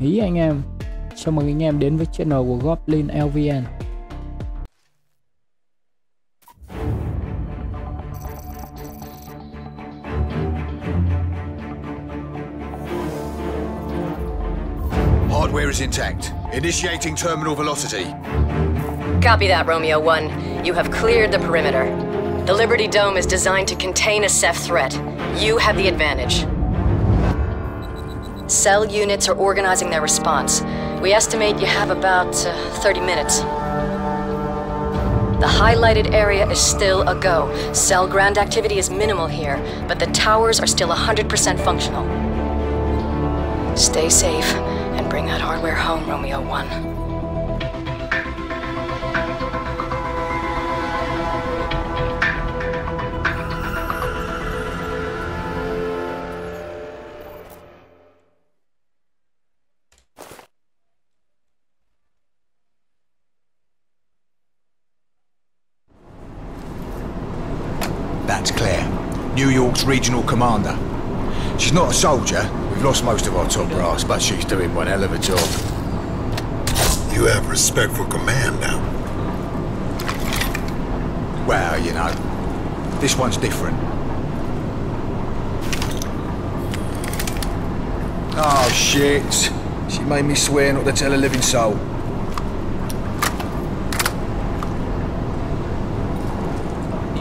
ý anh em Chào mừng anh em đến với channel của Goblin LVN Hardware is intact. Initiating terminal velocity. Copy that, Romeo 1. You have cleared the perimeter. The Liberty Dome is designed to contain a Ceph threat. You have the advantage. Cell units are organizing their response. We estimate you have about uh, 30 minutes. The highlighted area is still a go. Cell ground activity is minimal here, but the towers are still 100% functional. Stay safe and bring that hardware home, Romeo 1. Regional commander. She's not a soldier. We've lost most of our top brass, but she's doing one hell of a job. You have respect for command now. Well, you know, this one's different. Oh, shit. She made me swear not to tell a living soul.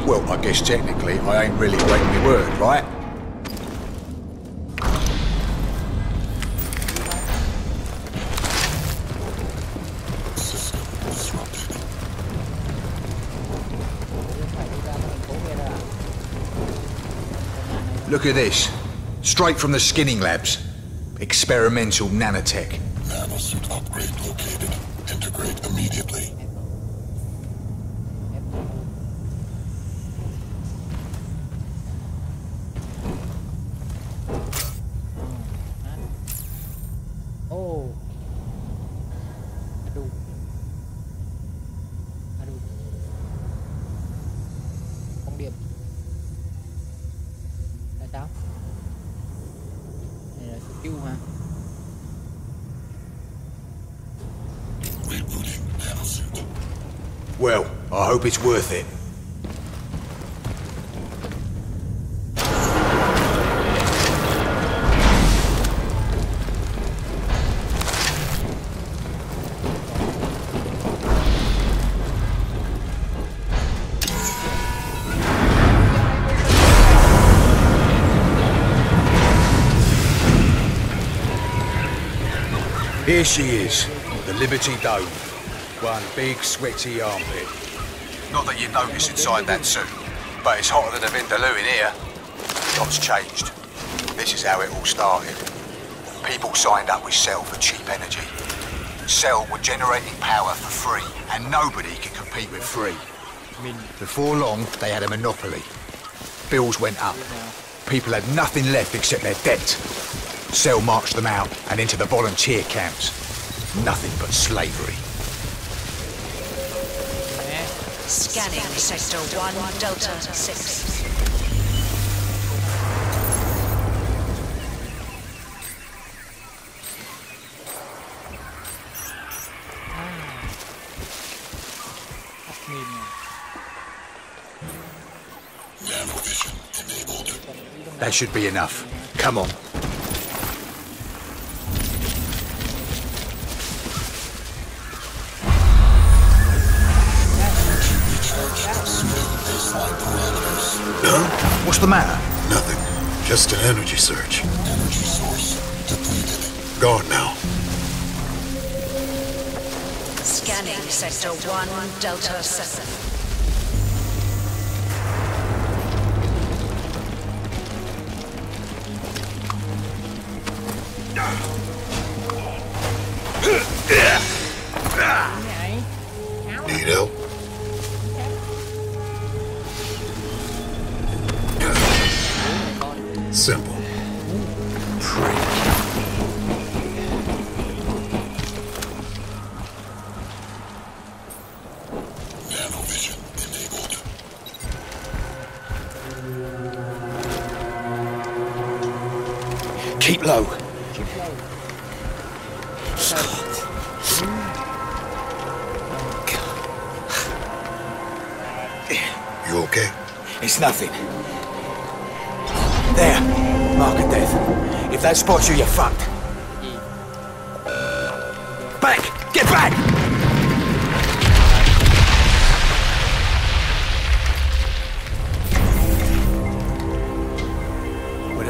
Well, I guess technically I ain't really breaking my word, right? Look at this. Straight from the skinning labs. Experimental nanotech. Nanosuit upgrade located. Integrate immediately. It's worth it. Here she is, the Liberty Dome. One big sweaty armpit. Not that you'd notice inside that suit, but it's hotter than a Vindaloo in here. Lots changed. This is how it all started. People signed up with Cell for cheap energy. Cell were generating power for free, and nobody could compete with free. Before long, they had a monopoly. Bills went up. People had nothing left except their debt. Cell marched them out and into the volunteer camps. Nothing but slavery. Scanning Sector 1, Delta 6. Admin nè Nanovision enabled. That should be enough. Come on. The matter? Nothing. Just an energy surge. Energy source depleted. Gone now. Scanning Sector 1, Delta 7.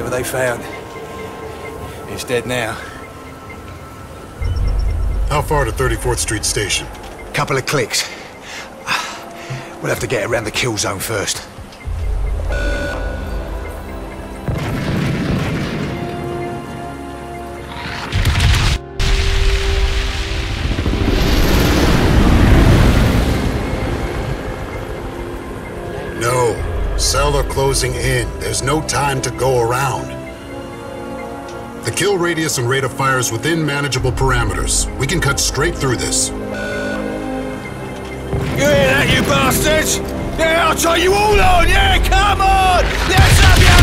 Whatever they found, it's dead now. How far to 34th Street Station? Couple of clicks. We'll have to get around the kill zone first. Closing in. There's no time to go around. The kill radius and rate of fire is within manageable parameters. We can cut straight through this. You hear that, you bastards? Yeah, I'll tie you all on, yeah, come on! Let's have you!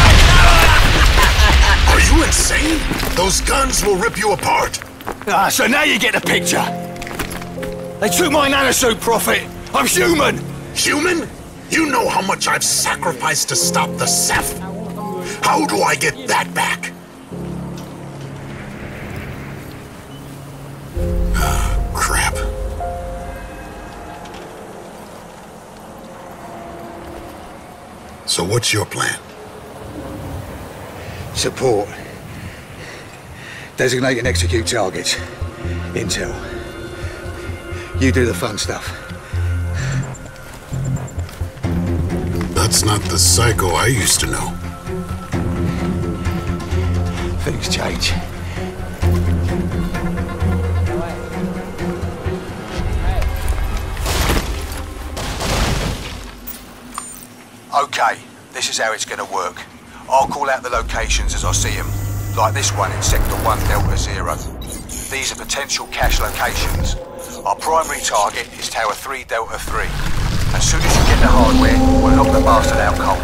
Are you insane? Those guns will rip you apart. Ah, so now you get the picture. They took my nanosuit, Prophet. I'm human. Human? You know how much I've sacrificed to stop the Ceph. How do I get that back? Crap. So what's your plan? Support. Designate and execute targets. Intel. You do the fun stuff. That's not the psycho I used to know. Things change. Okay, this is how it's gonna work. I'll call out the locations as I see them, like this one in Sector 1 Delta Zero. These are potential cache locations. Our primary target is Tower 3 Delta 3. As soon as you get the hardware, we'll knock the bastard out cold.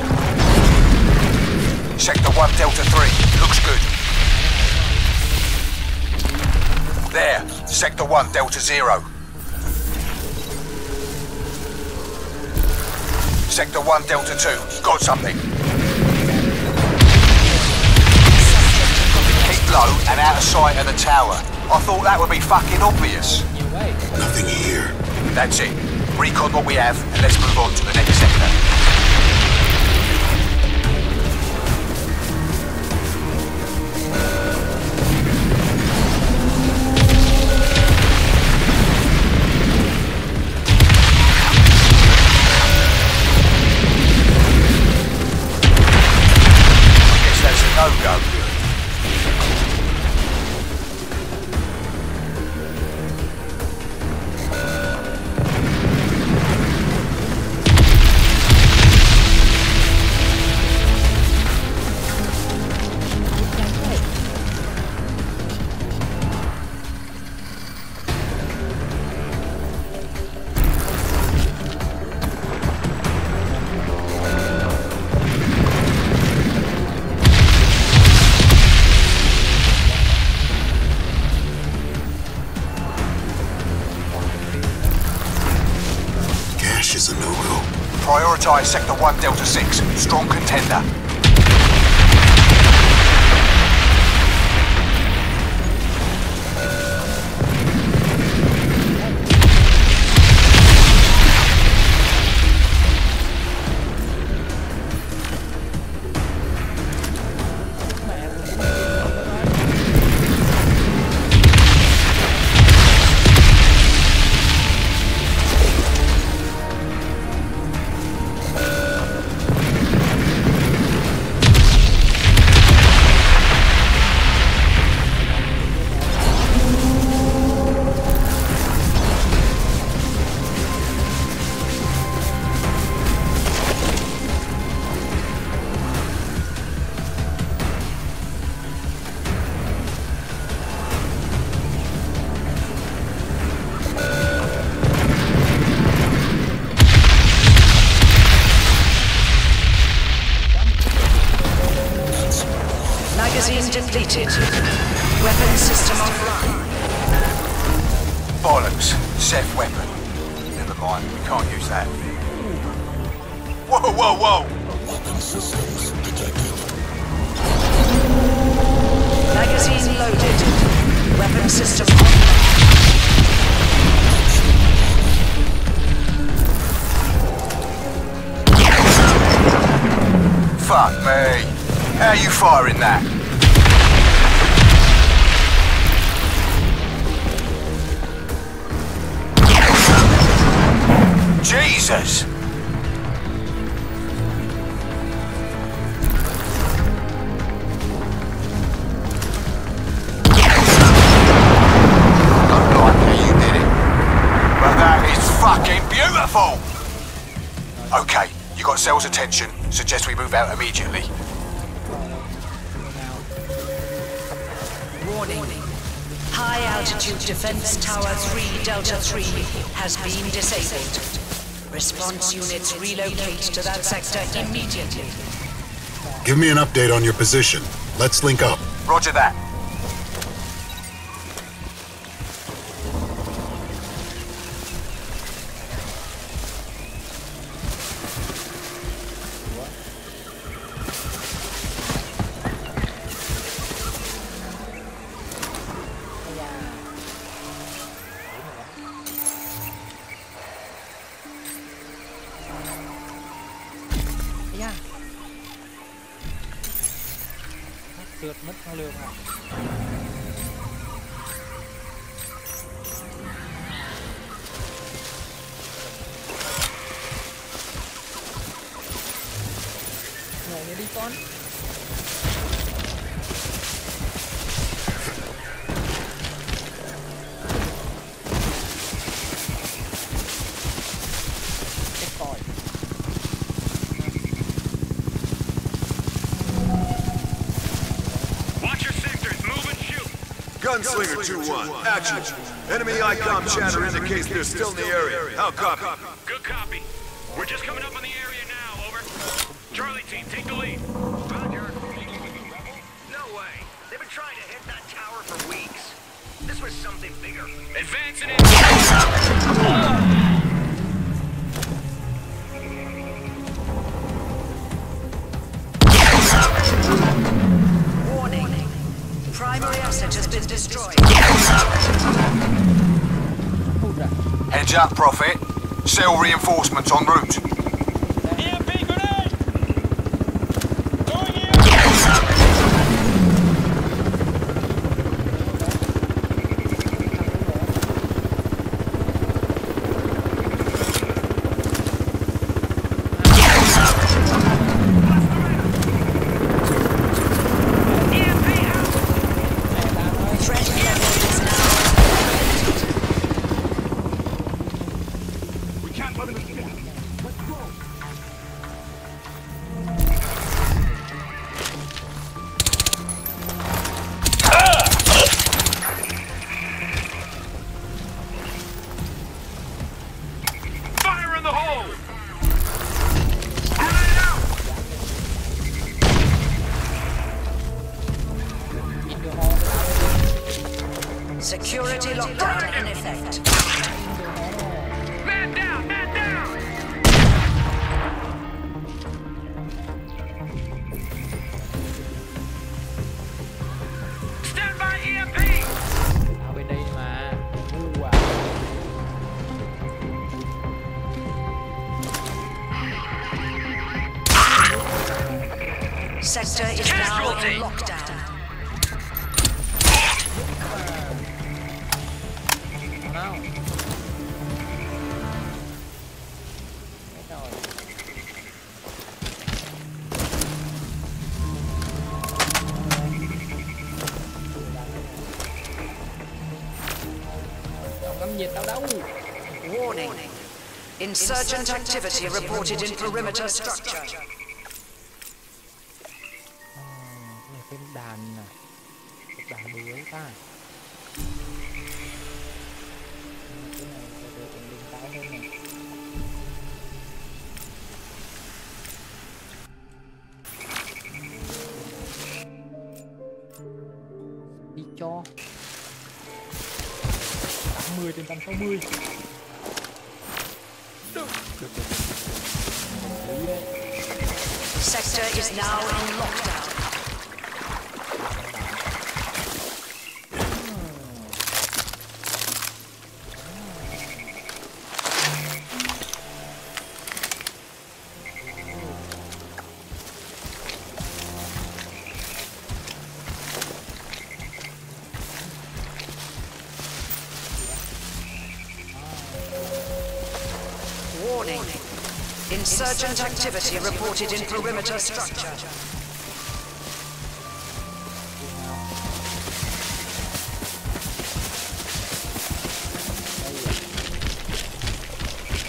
Sector 1 Delta 3, looks good. There, Sector 1 Delta 0. Sector 1 Delta 2, got something. Keep low and out of sight of the tower. I thought that would be fucking obvious. Nothing here. That's it. Recon what we have, and let's move on to the next Strong fucking beautiful! Okay, you got Cell's attention. Suggest we move out immediately. Warning. High altitude defense tower 3 Delta 3 has been disabled. Response units relocate to that sector immediately. Give me an update on your position. Let's link up. Roger that. Gunslinger 2-1, action. Enemy ICOM chatter indicates they're still in the area. How copy? Asset has been destroyed. Heads up, Prophet. Cell reinforcements en route. Không ngắm nhiệt tao đâu Warning. Insurgent activity reported in perimeter structure. Cái này thêm đàn nè Đàn đuối ta activity reported in perimeter structure.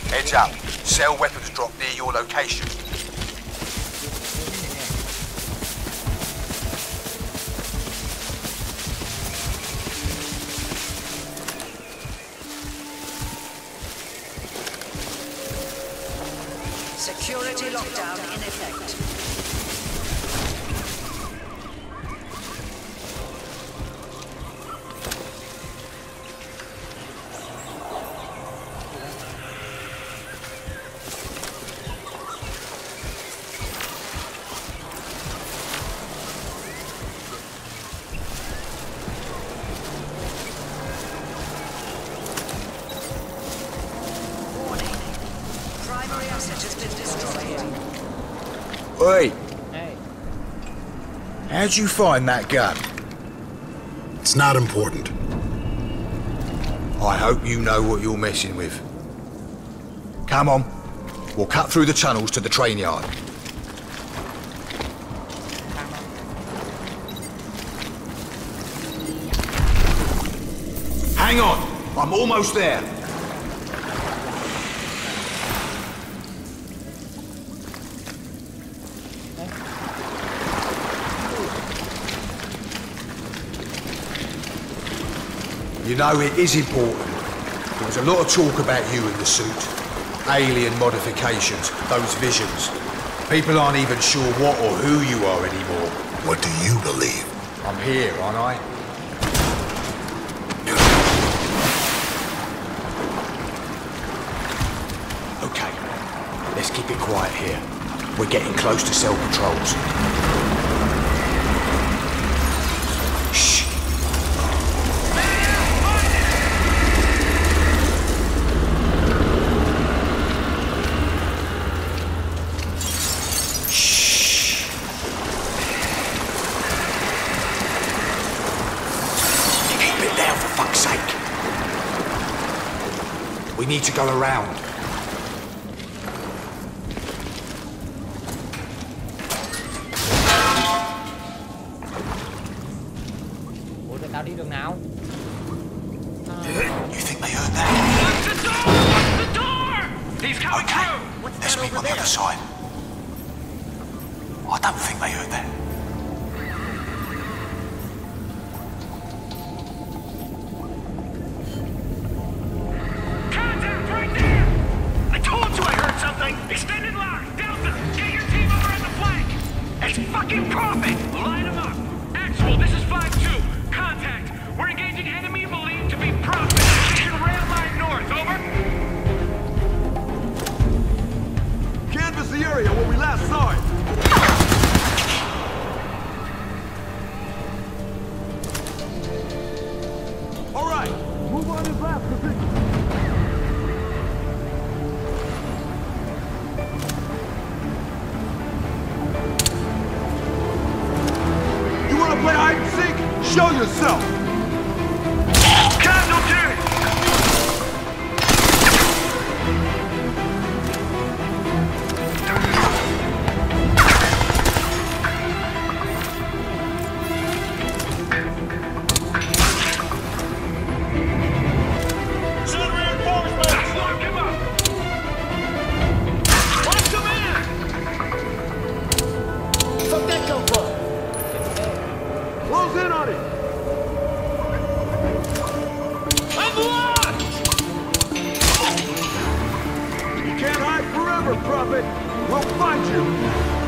Heads up. Cell weapons drop near your location. How'd you find that gun? It's not important. I hope you know what you're messing with. Come on. We'll cut through the tunnels to the train yard. Hang on. I'm almost there. You know, it is important. There was a lot of talk about you in the suit. Alien modifications, those visions. People aren't even sure what or who you are anymore. What do you believe? I'm here, aren't I? Okay, let's keep it quiet here. We're getting close to cell patrols. Shh. Shh. Keep it down for fuck's sake. We need to go around. Can't hide forever, Prophet. We'll find you.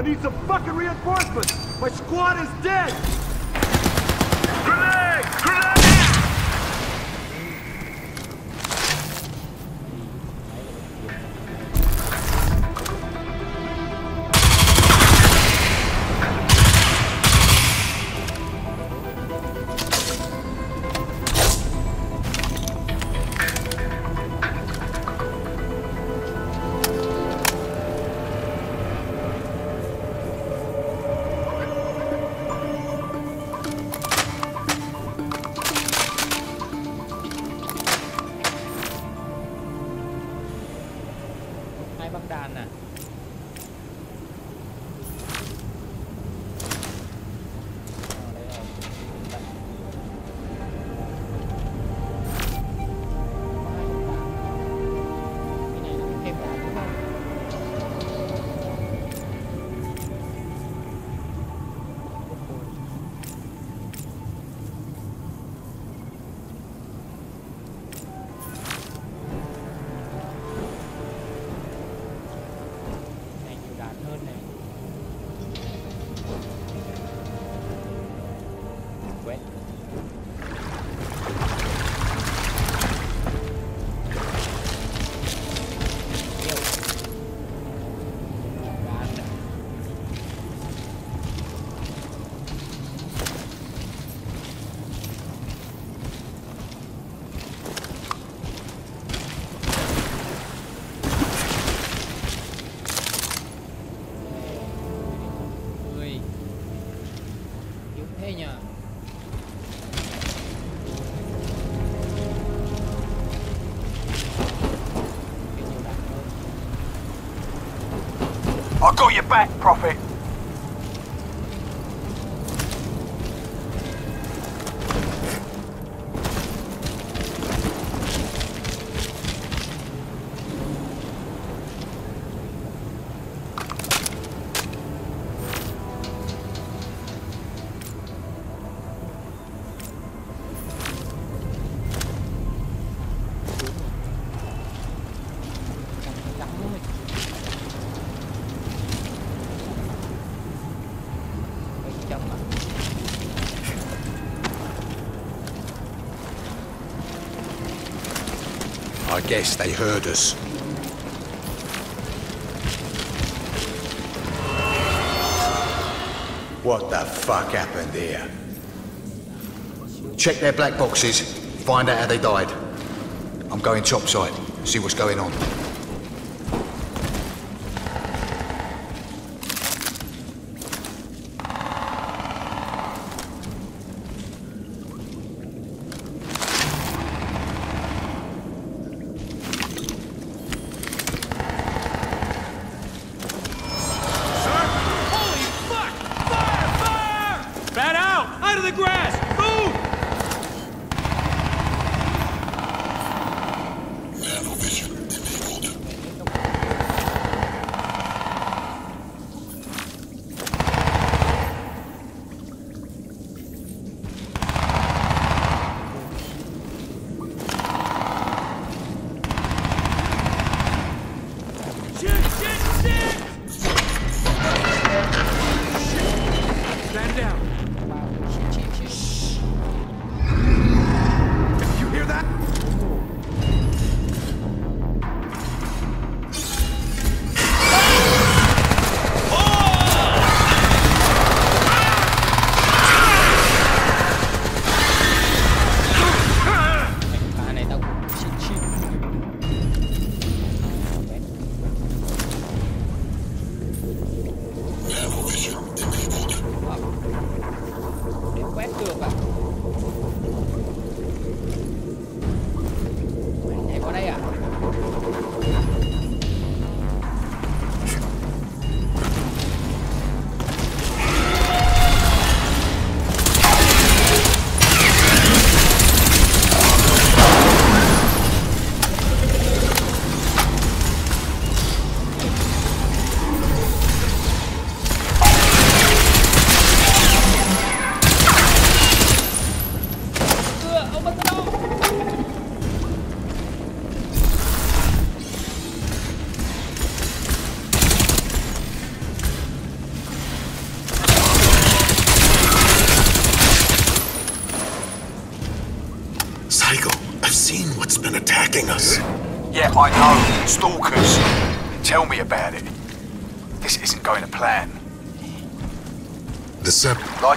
I need some fucking reinforcements! My squad is dead! I've got your back, Prophet. guess they heard us. What the fuck happened here? Check their black boxes, find out how they died. I'm going topside, see what's going on. down.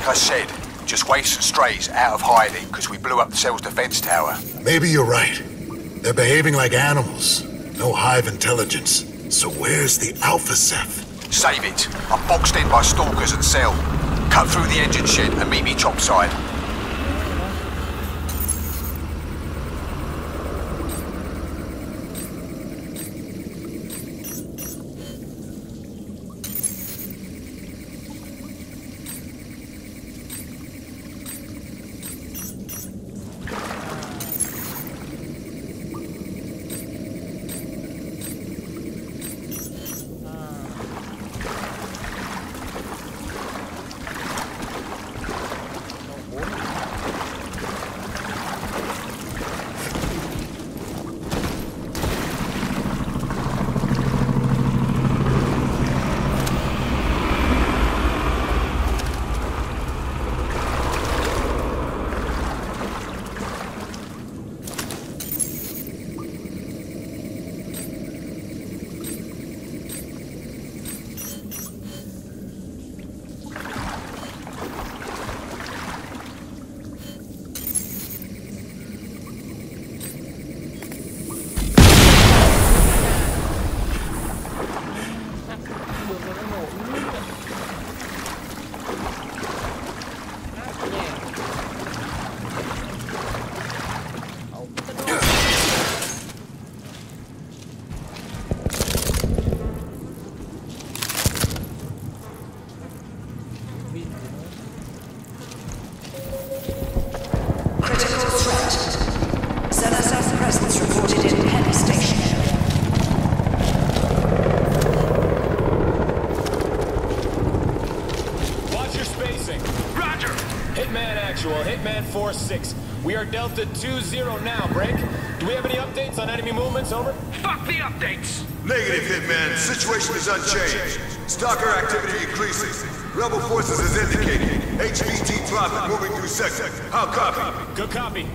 Like I said, just waifs and strays out of hiding because we blew up the cell's defense tower. Maybe you're right. They're behaving like animals. No hive intelligence. So where's the Alpha Ceph? Save it. I'm boxed in by stalkers and cell. Cut through the engine shed and meet me topside. 6. We are Delta 2-0 now, break. Do we have any updates on enemy movements, over? Fuck the updates! Negative, Hitman. Situation is unchanged. Stalker activity increases. Rebel forces is indicated. HVT traffic moving through sector. How copy? Good copy.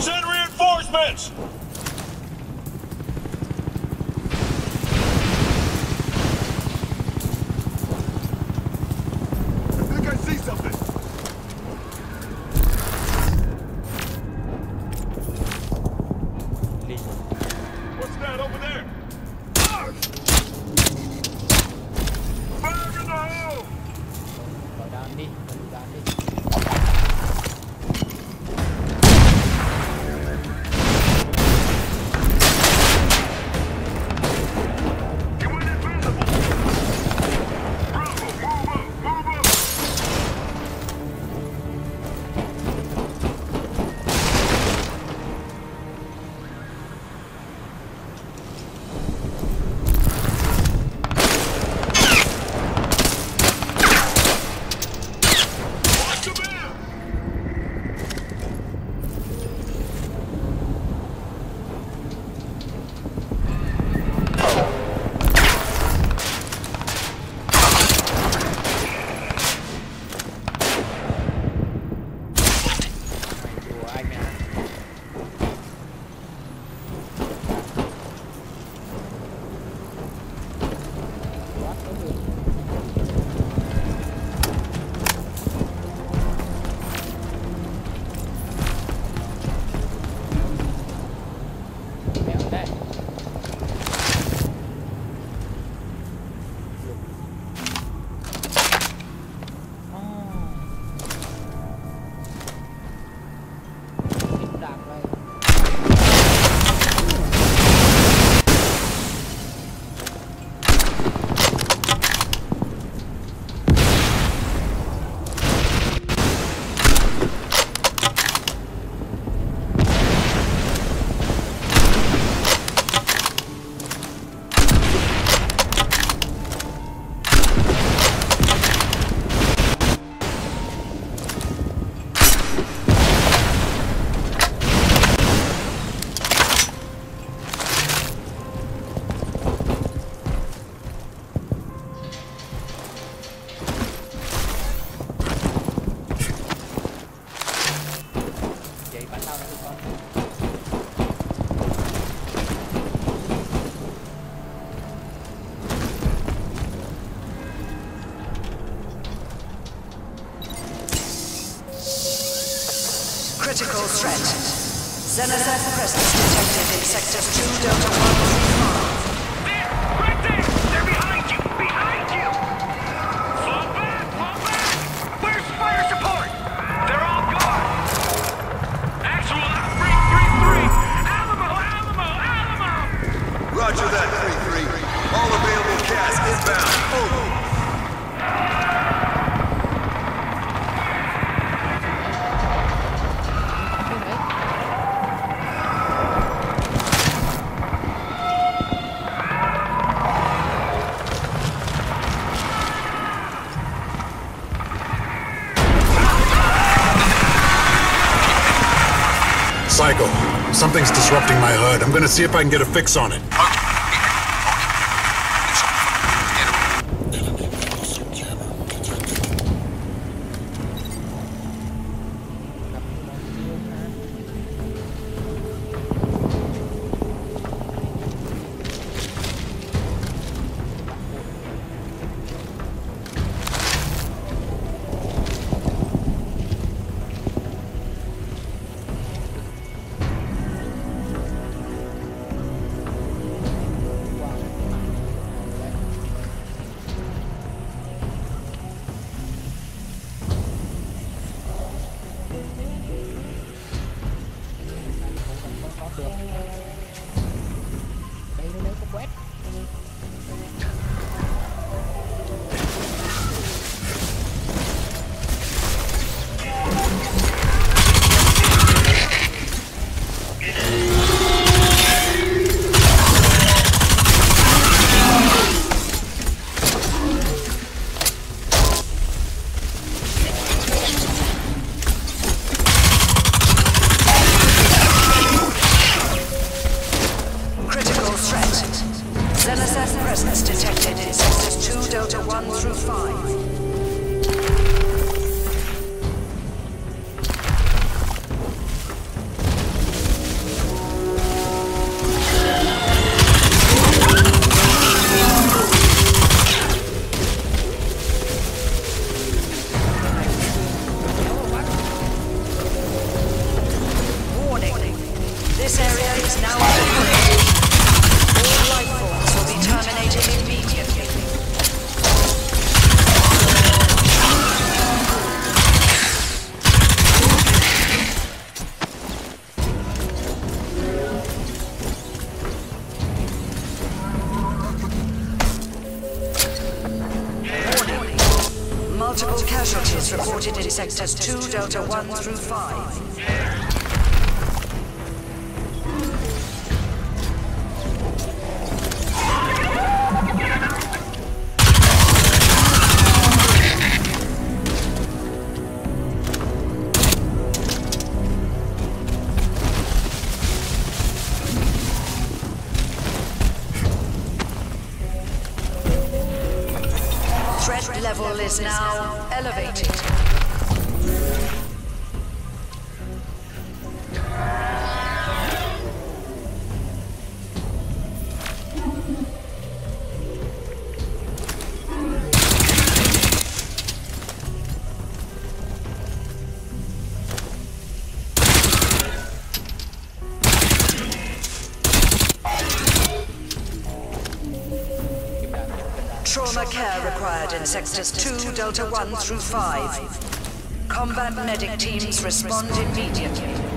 Send reinforcements! threat. Xenozeth presence detected in Sectors 2 Delta I'm gonna see if I can get a fix on it. Delta 1 through 5. Sectors 2, Delta 1 through 5. Combat medic teams respond immediately.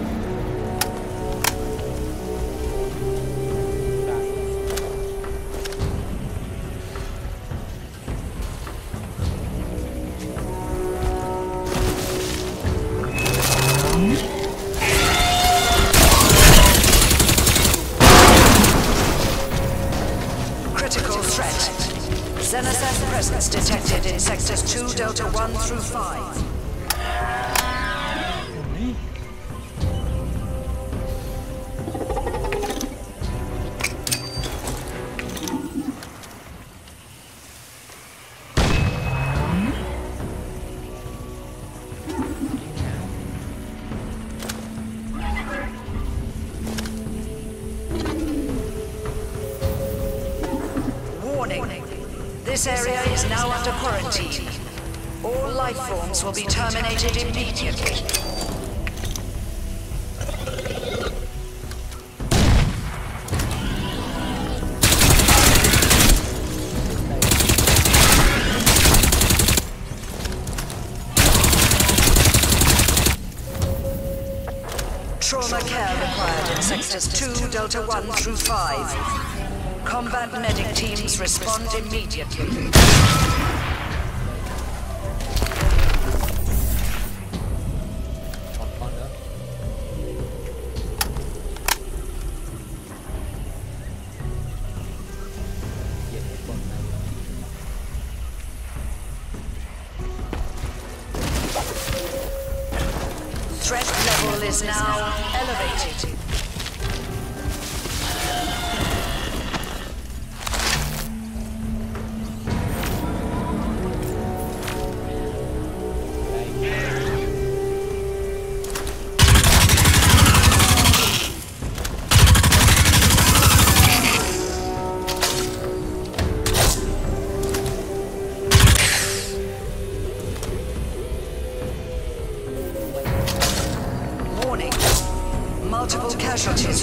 This area is now under quarantine. All life forms will be terminated immediately. Trauma care required in sectors 2, Delta 1 through 5. Combat medic teams respond immediately.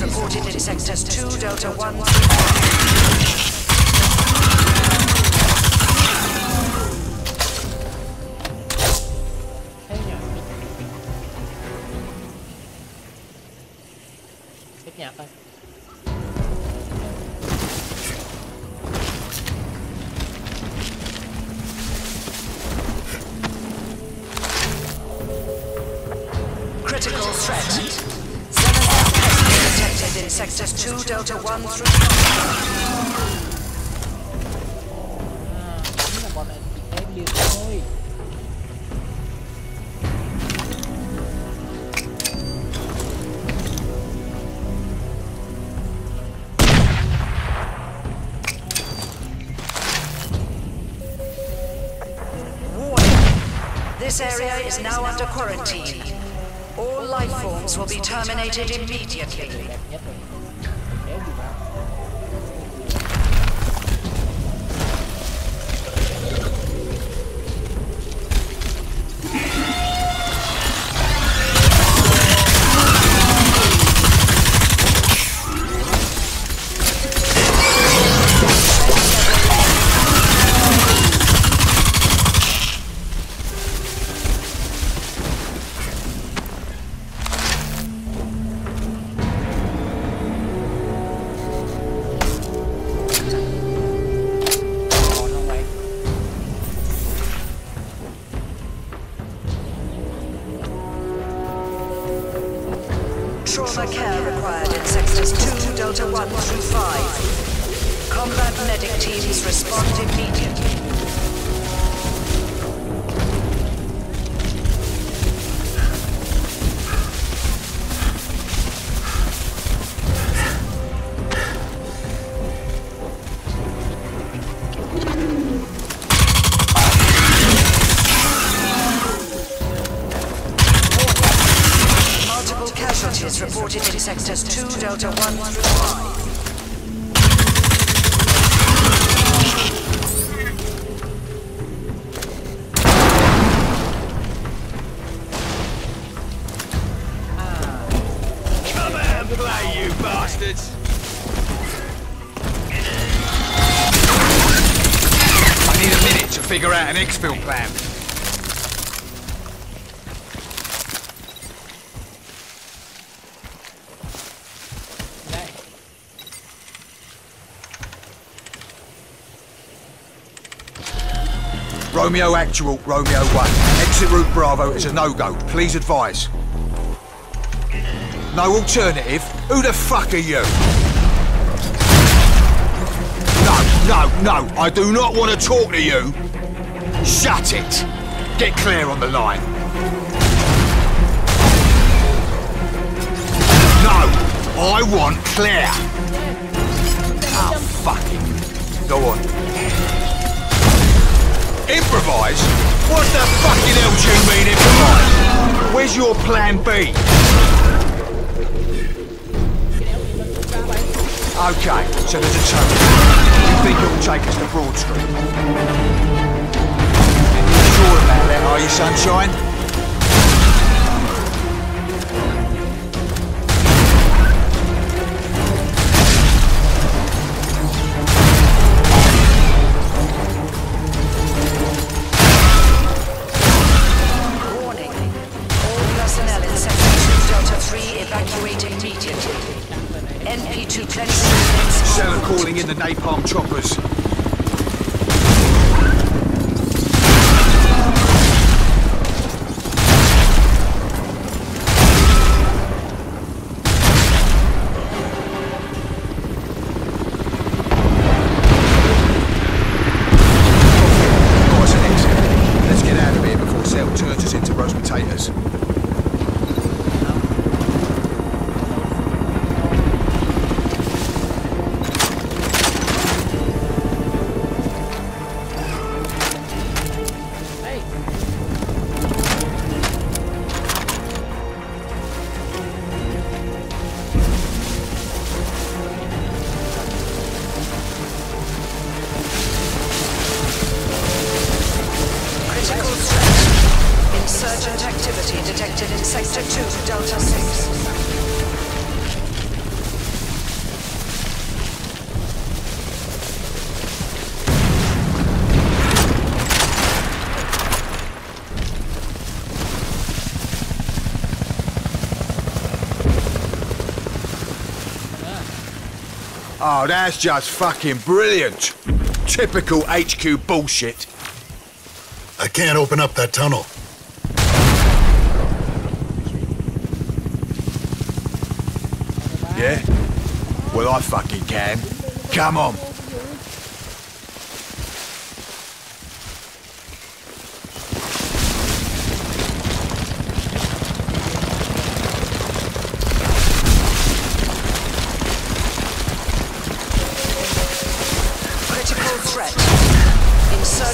Reported in sectors 2, Delta 1 is now under quarantine. All life forms will be terminated immediately. teams respond immediately. Romeo Actual, Romeo 1. Exit route Bravo is a no-go. Please advise. No alternative? Who the fuck are you? No, no, no. I do not want to talk to you. Shut it. Get clear on the line. No, I want clear. Oh, fucking. Go on. Improvise? What the fucking hell do you mean improvise? Where's your plan B? Okay, so there's a tunnel. You think it will take us to Broad Street? Oh, that's just fucking brilliant. Typical HQ bullshit. I can't open up that tunnel. Yeah? Well, I fucking can. Come on.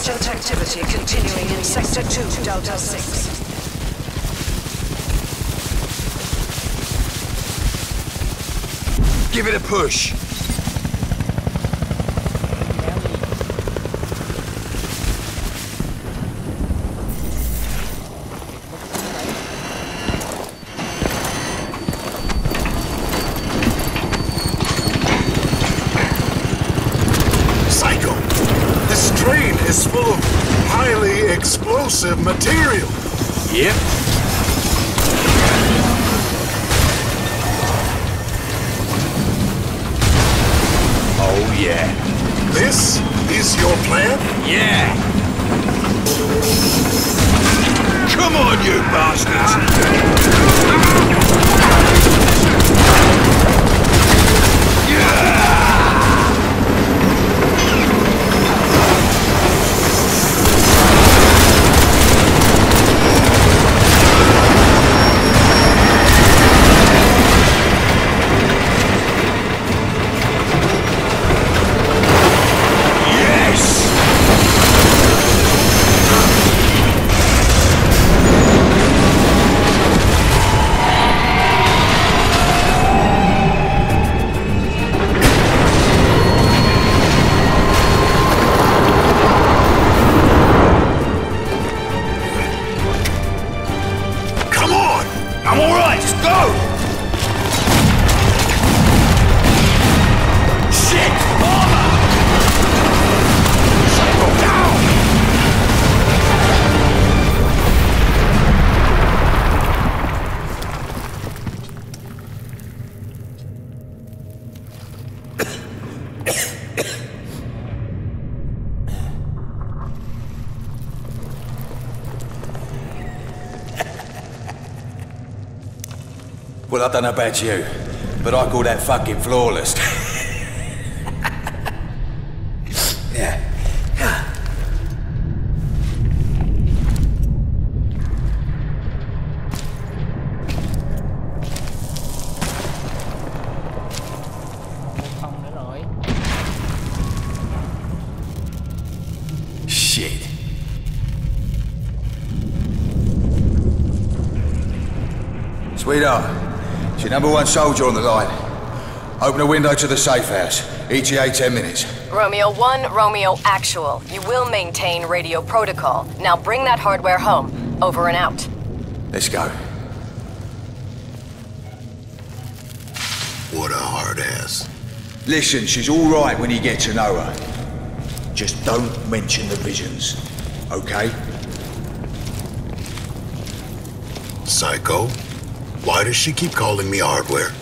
Insurgent activity continuing in Sector 2, Delta 6. Give it a push. Psycho! This train is full of highly explosive about you, but I call that fucking flawless. number one soldier on the line. Open a window to the safe house. ETA 10 minutes. Romeo 1, Romeo Actual. You will maintain radio protocol. Now bring that hardware home. Over and out. Let's go. What a hard ass. Listen, she's all right when you get to know her. Just don't mention the visions, okay? Psycho? Why does she keep calling me hardware?